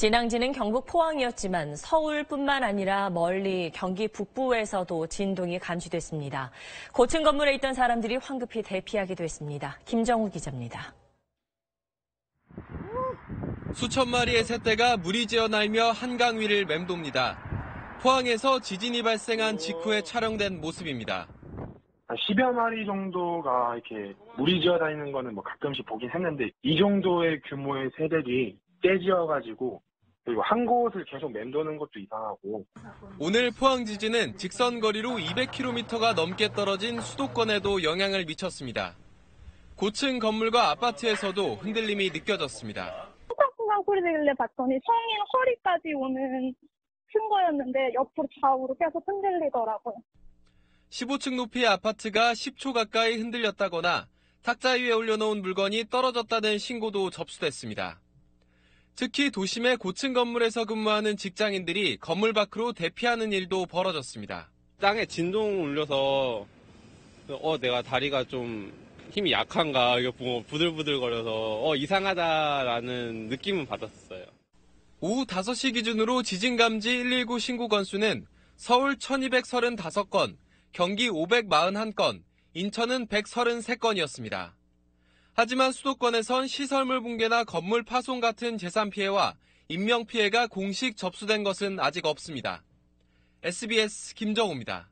진앙지는 경북 포항이었지만 서울뿐만 아니라 멀리 경기 북부에서도 진동이 감지됐습니다. 고층 건물에 있던 사람들이 황급히 대피하기도 했습니다. 김정우 기자입니다. 수천 마리의 새떼가 무리지어 날며 한강 위를 맴돕니다. 포항에서 지진이 발생한 직후에 촬영된 모습입니다. 한 10여 마리 정도가 이렇게 무리지어 다니는 거는 뭐 가끔씩 보긴 했는데 이 정도의 규모의 새들이 떼지어가지고 그리고 한 곳을 계속 맴도는 것도 이상하고 오늘 포항 지진은 직선 거리로 200km가 넘게 떨어진 수도권에도 영향을 미쳤습니다. 고층 건물과 아파트에서도 흔들림이 느껴졌습니다. 쿵쾅쿵쾅 소리 들길래 봤더니 성인 허리까지 오는 큰 거였는데 옆으로 좌우로 계속 흔들리더라고요. 15층 높이의 아파트가 10초 가까이 흔들렸다거나 탁자 위에 올려놓은 물건이 떨어졌다는 신고도 접수됐습니다. 특히 도심의 고층 건물에서 근무하는 직장인들이 건물 밖으로 대피하는 일도 벌어졌습니다. 땅에 진동 울려서 어 내가 다리가 좀 힘이 약한가 이거 부들부들거려서 어 이상하다라는 느낌은 받았어요. 오후 5시 기준으로 지진 감지 119 신고 건수는 서울 1235건, 경기 541건, 인천은 133건이었습니다. 하지만 수도권에선 시설물 붕괴나 건물 파손 같은 재산 피해와 인명 피해가 공식 접수된 것은 아직 없습니다. SBS 김정우입니다.